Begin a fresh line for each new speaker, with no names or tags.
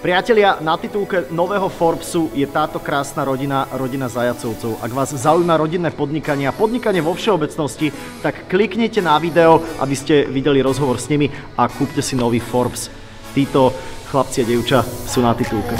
Priatelia, na titulke nového Forbesu je táto krásna rodina, rodina zajacovcov. Ak vás zaujíma rodinné podnikanie a podnikanie vo všeobecnosti, tak kliknite na video, aby ste videli rozhovor s nimi a kúpte si nový Forbes. Títo chlapci a dievča sú na titulke.